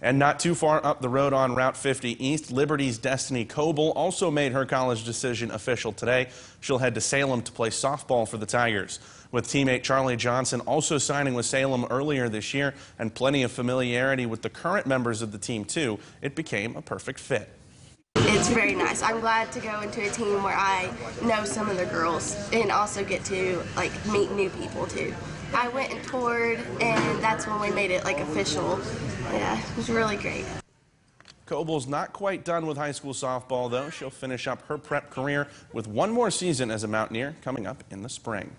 And not too far up the road on Route 50 East, Liberty's Destiny Coble also made her college decision official today. She'll head to Salem to play softball for the Tigers. With teammate Charlie Johnson also signing with Salem earlier this year and plenty of familiarity with the current members of the team too, it became a perfect fit. It's very nice. I'm glad to go into a team where I know some of the girls and also get to like meet new people too. I went and toured and that's when we made it like official. Yeah, it was really great. Coble's not quite done with high school softball though. She'll finish up her prep career with one more season as a Mountaineer coming up in the spring.